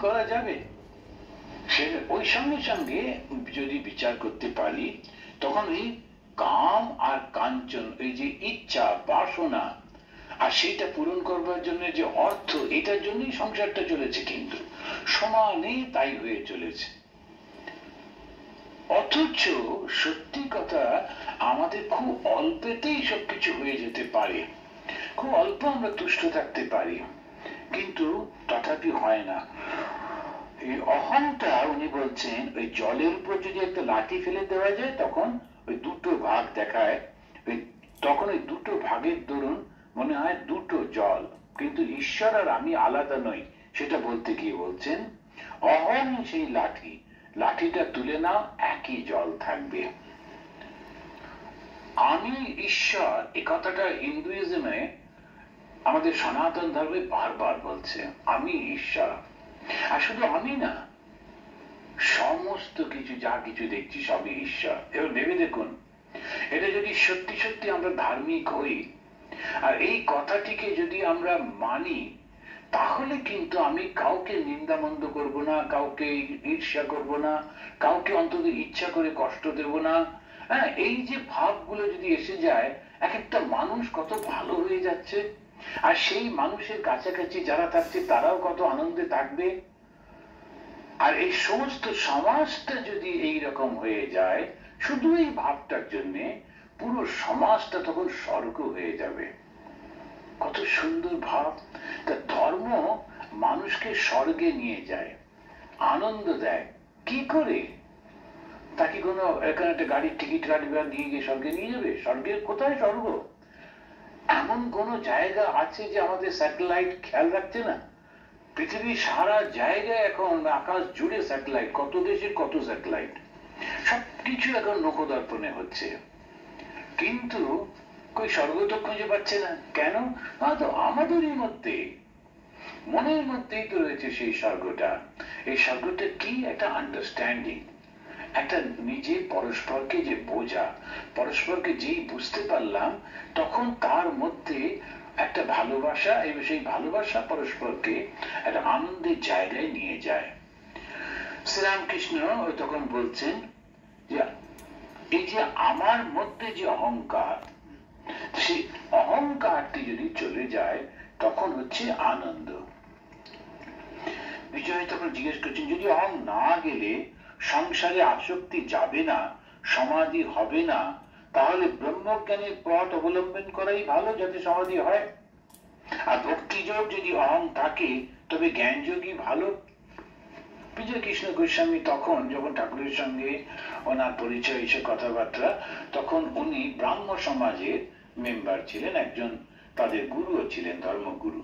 করা যাবে? সে ওই সঙ্গে সঙ্গে যদি বিচার করতে পারি, তখন ওই কাম আর কাঞ্চন ওই যে ইচ্ছা, বাসনা, আর সেইটা পূরণ করবার জন্য যে অর্থ, এটার জন্যই সংসারটা চলেছে কিন্তু। সমানে তাই হয়ে চলেছে। অথচ সত্যি কথা, আমাদের খুব অল্পেতেই সবকিছু হয়ে যেতে পারে। খুব অল্প আমরা তুষ্ট থাকতে পারি। কিন্তু তথাপি হয় না। এই অহংটা উনি বলছেন, ওই জলের উপর যদি একটা লাঠি ফেলে দেওয়া যায়, তখন ওই দুটো ভাগ দেখায়। ওই তখন ওই দুটো ভাগের দরুন মনে হয় দুটো জল। কিন্তু ঈশ্বর আর আমি আলাদা নই, সেটা বলতে গিয়ে বলছেন, অহং সেই লাঠি। লাঠিটা তুলে নাও, একই জল থাকবে। আমি, ঈশ্বর এই কথাটা হিন্দুইজমে আমাদের সনাতন ধর্মে বারবার বলছে। আমি, ঈশ্বর। আর শুধু আমি না, সমস্ত কিছু, যা কিছু দেখছি সবই ঈশ্বর। এবার ভেবে দেখুন, এটা যদি সত্যি সত্যি আমরা ধার্মিক হই, আর এই কথাটিকে যদি আমরা মানি, তাহলে কিন্তু আমি কাউকে নিন্দামন্দ করব না, কাউকে ঈর্ষা করব না, কাউকে অন্তত ইচ্ছা করে কষ্ট দেব না। হ্যাঁ এই যে ভাবগুলো যদি এসে যায়, এক একটা মানুষ কত ভালো হয়ে যাচ্ছে। আর সেই মানুষের কাছাকাছি যারা থাকছে, তারাও কত আনন্দে থাকবে? আর এই সমস্ত সমাজটা যদি এই রকম হয়ে যায়, শুধু এই ভাবটার জন্য পুরো সমাজটা তখন স্বর্গ হয়ে যাবে। কত সুন্দর ভাব। তা ধর্ম মানুষকে স্বর্গে নিয়ে যায়, আনন্দ দেয়। কি করে? তাকে কোনো, এখানে একটা গাড়ির টিকিট কাটবে নিয়ে গিয়ে স্বর্গে নিয়ে যাবে? স্বর্গের কোথায় স্বর্গ? কোন জায়গা আছে যে আমাদের স্যাটেলাইট খেয়াল রাখছে না? পৃথিবীর সারা জায়গায় এখন আকাশ জুড়ে স্যাটেলাইট, কত দেশের কত স্যাটেলাইট? সবকিছু এখন নখদর্পণে হচ্ছে। কিন্তু কই স্বর্গ তো খুঁজে পাচ্ছে না? কেন? তো আমাদেরই মধ্যে। মনের মধ্যেই তো রয়েছে সেই স্বর্গটা। এই স্বর্গটা কি? একটা আন্ডারস্ট্যান্ডিং একটা নিজে পরস্পরকে যে বোঝা, পরস্পরকে যেই বুঝতে পারলাম, তখন তার মধ্যে একটা ভালোবাসা এবং সেই ভালোবাসা পরস্পরকে একটা আনন্দের জায়গায় নিয়ে যায়। শ্রীরামকৃষ্ণ তখন বলছেন যে, এই যে আমার মধ্যে যে অহংকার, সেই অহংকারটি যদি চলে যায়, তখন হচ্ছে আনন্দ। বিজয় তখন জিজ্ঞেস করছেন, যদি অহং না গেলে সংসারে আসক্তি যাবে না, সমাধি হবে না, তাহলে ব্রহ্মজ্ঞানের পথ অবলম্বন করাই ভালো যাতে সমাধি হয়। আর ভক্তিযোগ যদি অহং থাকে, তবে জ্ঞান যোগই ভালো। বিজয় কৃষ্ণ গোস্বামী তখন যখন ঠাকুরের সঙ্গে ওনার পরিচয় এসে কথাবার্তা, তখন উনি ব্রাহ্ম সমাজের মেম্বার ছিলেন, একজন তাদের গুরুও ছিলেন, ধর্মগুরু।